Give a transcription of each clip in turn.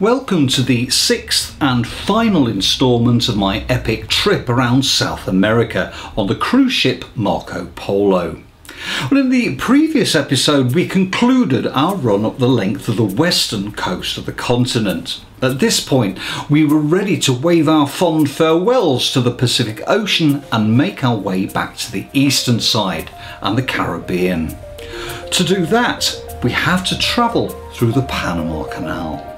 Welcome to the sixth and final instalment of my epic trip around South America on the cruise ship Marco Polo. Well, in the previous episode, we concluded our run up the length of the western coast of the continent. At this point, we were ready to wave our fond farewells to the Pacific Ocean and make our way back to the eastern side and the Caribbean. To do that, we have to travel through the Panama Canal.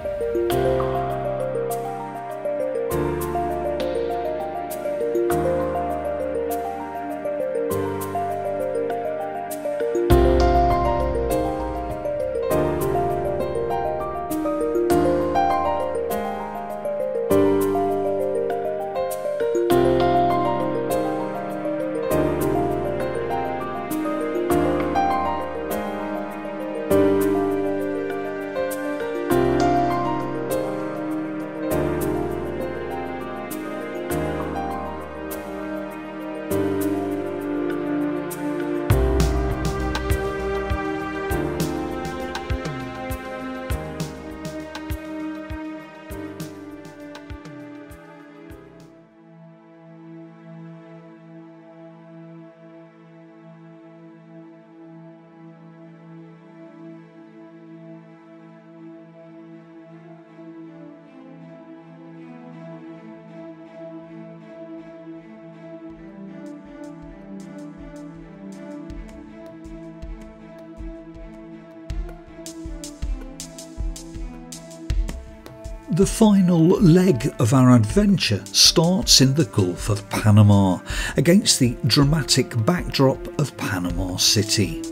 Bye. The final leg of our adventure starts in the Gulf of Panama against the dramatic backdrop of Panama City.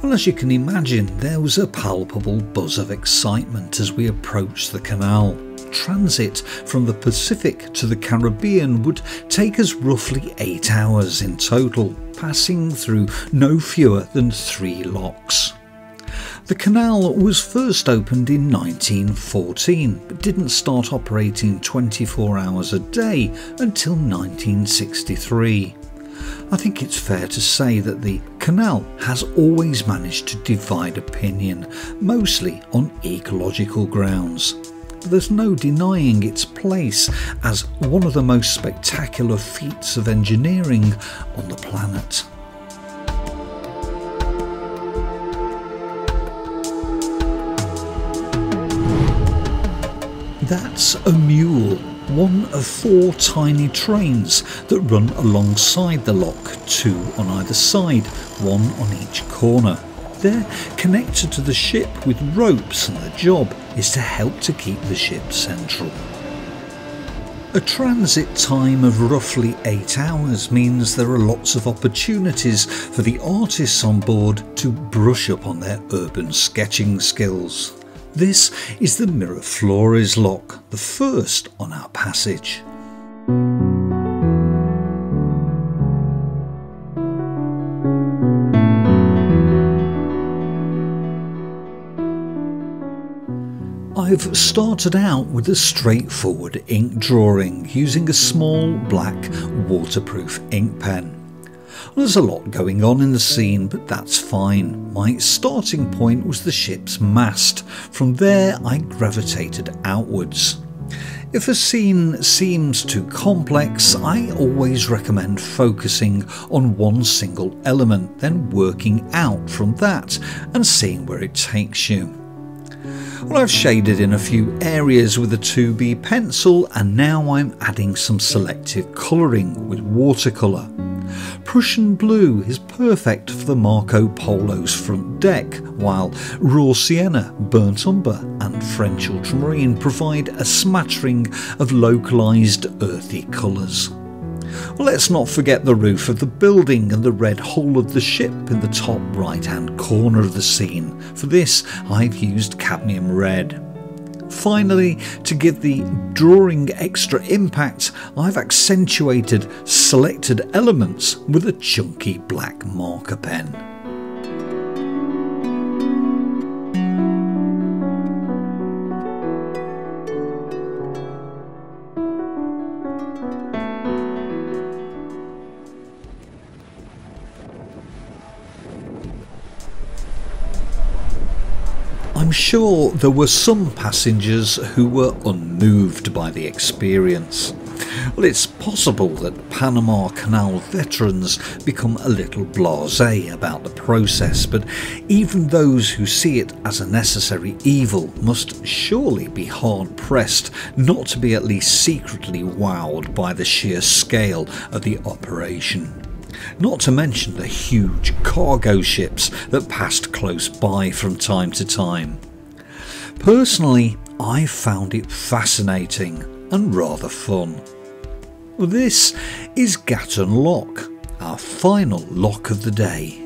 Well, as you can imagine, there was a palpable buzz of excitement as we approached the canal. Transit from the Pacific to the Caribbean would take us roughly eight hours in total, passing through no fewer than three locks. The canal was first opened in 1914 but didn't start operating 24 hours a day until 1963. I think it's fair to say that the canal has always managed to divide opinion, mostly on ecological grounds. There's no denying its place as one of the most spectacular feats of engineering on the planet. That's a mule, one of four tiny trains that run alongside the lock, two on either side, one on each corner. They're connected to the ship with ropes and the job is to help to keep the ship central. A transit time of roughly 8 hours means there are lots of opportunities for the artists on board to brush up on their urban sketching skills. This is the Miraflores lock, the first on our passage. I've started out with a straightforward ink drawing using a small black waterproof ink pen. There's a lot going on in the scene, but that's fine. My starting point was the ship's mast. From there, I gravitated outwards. If a scene seems too complex, I always recommend focusing on one single element, then working out from that and seeing where it takes you. Well, I've shaded in a few areas with a 2B pencil and now I'm adding some selective colouring with watercolour. Prussian blue is perfect for the Marco Polo's front deck, while raw sienna, burnt umber, and French ultramarine provide a smattering of localised earthy colours. Well, let's not forget the roof of the building and the red hull of the ship in the top right hand corner of the scene. For this, I've used cadmium red. Finally, to give the drawing extra impact, I've accentuated selected elements with a chunky black marker pen. Sure there were some passengers who were unmoved by the experience. Well, it's possible that Panama Canal veterans become a little blasé about the process, but even those who see it as a necessary evil must surely be hard pressed not to be at least secretly wowed by the sheer scale of the operation. Not to mention the huge cargo ships that passed close by from time to time. Personally, I found it fascinating and rather fun. This is Gatun Lock, our final lock of the day.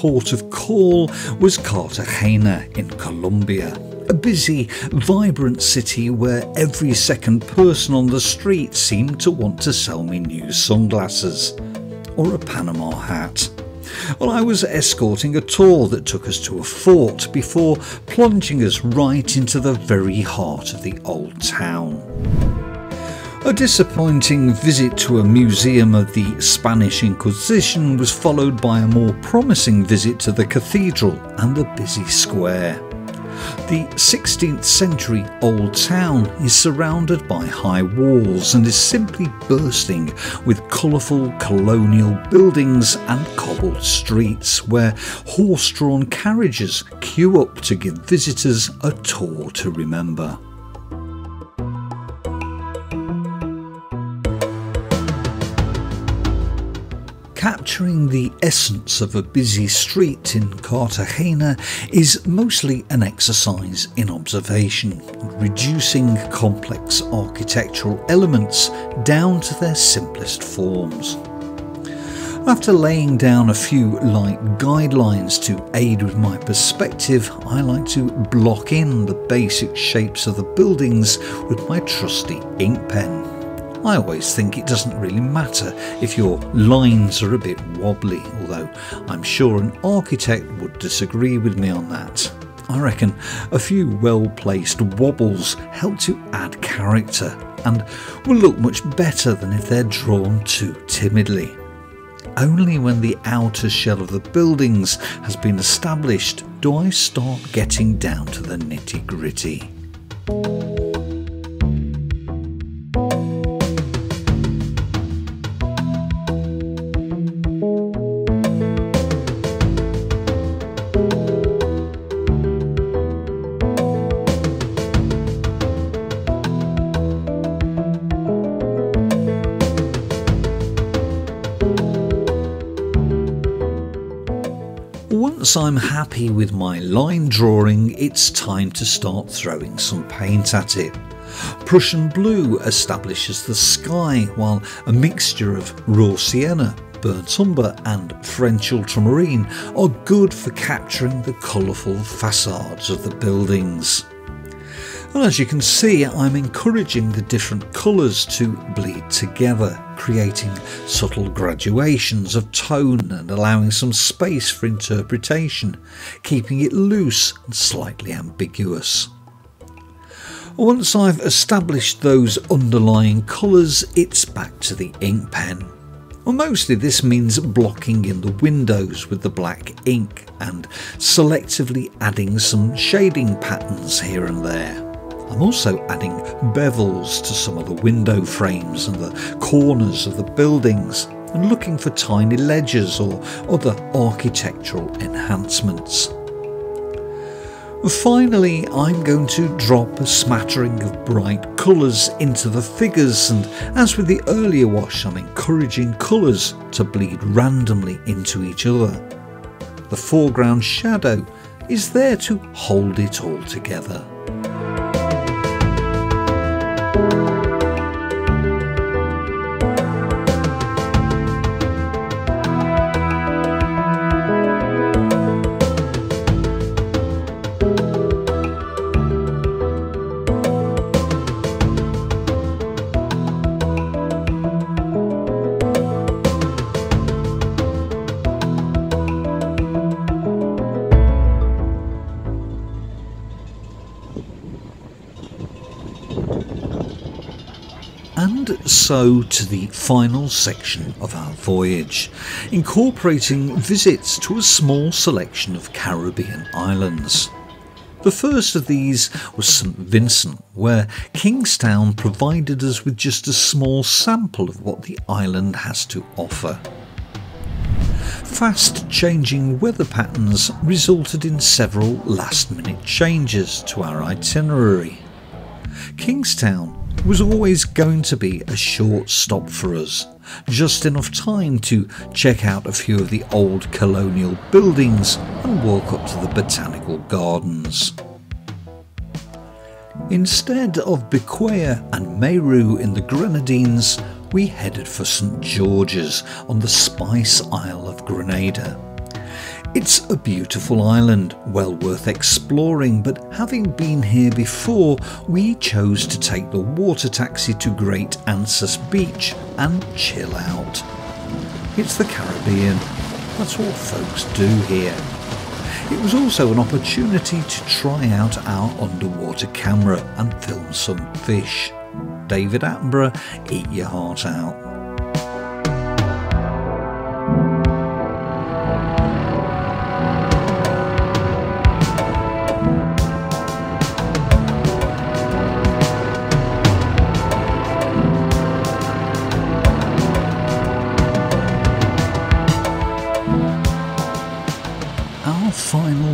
Port of call was Cartagena in Colombia, a busy, vibrant city where every second person on the street seemed to want to sell me new sunglasses or a Panama hat. Well, I was escorting a tour that took us to a fort before plunging us right into the very heart of the old town. A disappointing visit to a museum of the Spanish Inquisition was followed by a more promising visit to the cathedral and the busy square. The 16th century old town is surrounded by high walls and is simply bursting with colourful colonial buildings and cobbled streets where horse drawn carriages queue up to give visitors a tour to remember. Capturing the essence of a busy street in Cartagena is mostly an exercise in observation, reducing complex architectural elements down to their simplest forms. After laying down a few light guidelines to aid with my perspective, I like to block in the basic shapes of the buildings with my trusty ink pen. I always think it doesn't really matter if your lines are a bit wobbly, although I'm sure an architect would disagree with me on that. I reckon a few well placed wobbles help to add character and will look much better than if they're drawn too timidly. Only when the outer shell of the buildings has been established do I start getting down to the nitty gritty. Once I'm happy with my line drawing, it's time to start throwing some paint at it. Prussian blue establishes the sky, while a mixture of raw sienna, burnt umber and French ultramarine are good for capturing the colourful facades of the buildings. And as you can see, I'm encouraging the different colours to bleed together, creating subtle graduations of tone and allowing some space for interpretation, keeping it loose and slightly ambiguous. Once I've established those underlying colours, it's back to the ink pen. Well, mostly this means blocking in the windows with the black ink and selectively adding some shading patterns here and there. I'm also adding bevels to some of the window frames and the corners of the buildings and looking for tiny ledges or other architectural enhancements. Finally, I'm going to drop a smattering of bright colours into the figures and as with the earlier wash I'm encouraging colours to bleed randomly into each other. The foreground shadow is there to hold it all together. So to the final section of our voyage, incorporating visits to a small selection of Caribbean islands. The first of these was St Vincent, where Kingstown provided us with just a small sample of what the island has to offer. Fast changing weather patterns resulted in several last minute changes to our itinerary. Kingstown was always going to be a short stop for us, just enough time to check out a few of the old colonial buildings and walk up to the botanical gardens. Instead of Bequia and Mayreau in the Grenadines, we headed for St George's on the Spice Isle of Grenada. It's a beautiful island, well worth exploring, but having been here before, we chose to take the water taxi to Great Ansas Beach and chill out. It's the Caribbean, that's what folks do here. It was also an opportunity to try out our underwater camera and film some fish. David Attenborough, eat your heart out.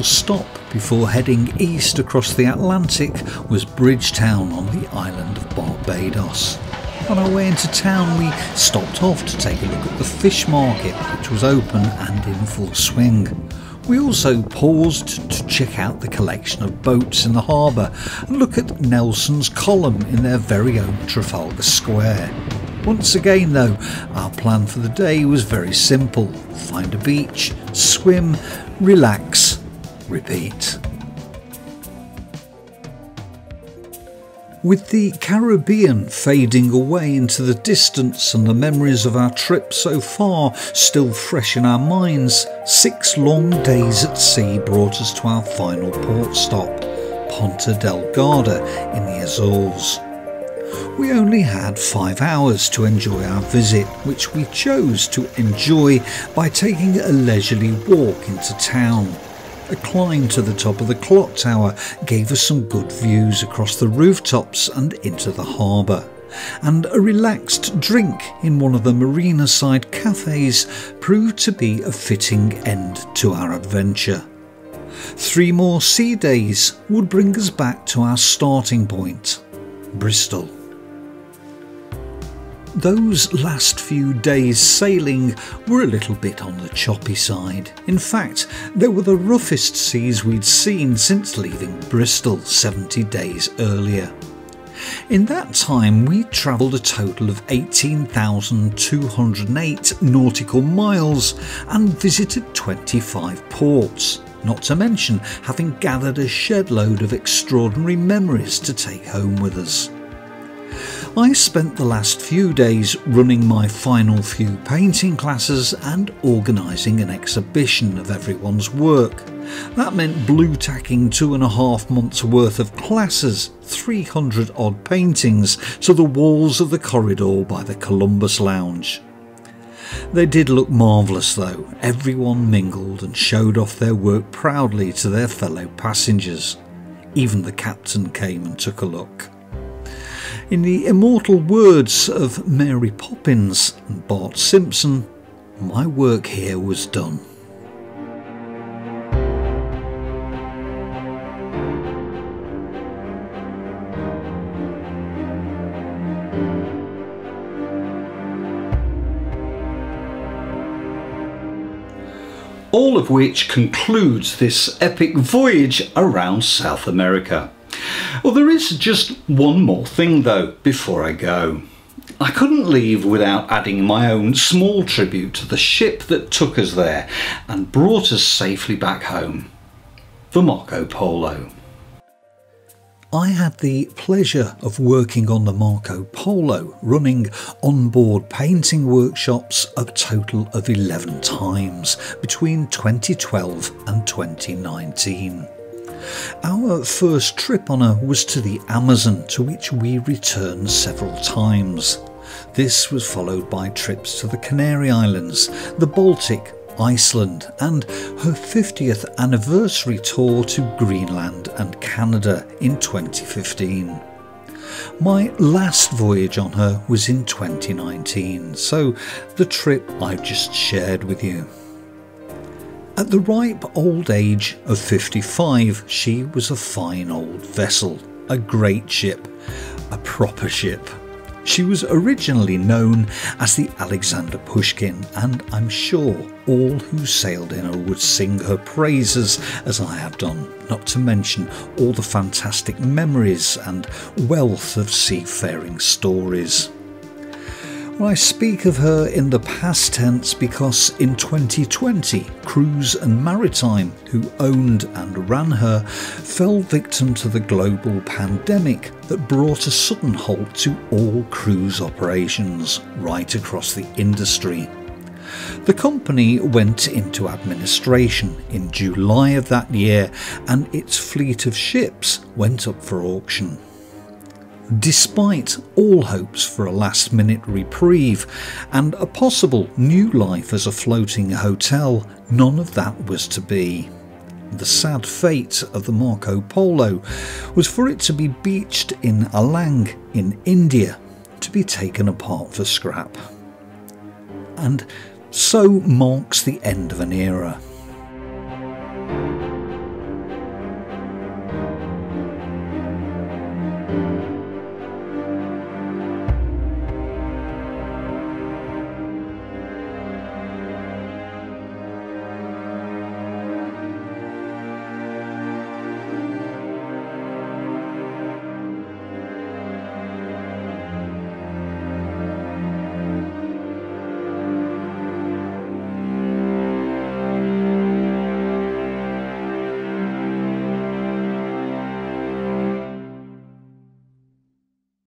Stop before heading east across the Atlantic was Bridgetown on the island of Barbados. On our way into town, we stopped off to take a look at the fish market, which was open and in full swing. We also paused to check out the collection of boats in the harbour and look at Nelson's column in their very own Trafalgar Square. Once again, though, our plan for the day was very simple find a beach, swim, relax, repeat. With the Caribbean fading away into the distance and the memories of our trip so far still fresh in our minds, six long days at sea brought us to our final port stop, Ponta Delgada in the Azores. We only had five hours to enjoy our visit, which we chose to enjoy by taking a leisurely walk into town. A climb to the top of the clock tower gave us some good views across the rooftops and into the harbour. And a relaxed drink in one of the marina side cafes proved to be a fitting end to our adventure. Three more sea days would bring us back to our starting point, Bristol. Those last few days sailing were a little bit on the choppy side. In fact, they were the roughest seas we'd seen since leaving Bristol 70 days earlier. In that time, we travelled a total of 18,208 nautical miles and visited 25 ports, not to mention having gathered a shed load of extraordinary memories to take home with us. I spent the last few days running my final few painting classes and organising an exhibition of everyone's work. That meant blue tacking two and a half months worth of classes, 300 odd paintings, to the walls of the corridor by the Columbus Lounge. They did look marvellous though, everyone mingled and showed off their work proudly to their fellow passengers. Even the captain came and took a look. In the immortal words of Mary Poppins and Bart Simpson, my work here was done. All of which concludes this epic voyage around South America. Well, there is just one more thing though before I go. I couldn't leave without adding my own small tribute to the ship that took us there and brought us safely back home the Marco Polo. I had the pleasure of working on the Marco Polo, running onboard painting workshops a total of 11 times between 2012 and 2019. Our first trip on her was to the Amazon, to which we returned several times. This was followed by trips to the Canary Islands, the Baltic, Iceland, and her 50th anniversary tour to Greenland and Canada in 2015. My last voyage on her was in 2019, so the trip I've just shared with you. At the ripe old age of 55, she was a fine old vessel, a great ship, a proper ship. She was originally known as the Alexander Pushkin, and I'm sure all who sailed in her would sing her praises as I have done, not to mention all the fantastic memories and wealth of seafaring stories. Well, I speak of her in the past tense because in 2020, Cruise and Maritime, who owned and ran her, fell victim to the global pandemic that brought a sudden halt to all cruise operations right across the industry. The company went into administration in July of that year and its fleet of ships went up for auction. Despite all hopes for a last minute reprieve and a possible new life as a floating hotel, none of that was to be. The sad fate of the Marco Polo was for it to be beached in Alang in India to be taken apart for scrap. And so marks the end of an era.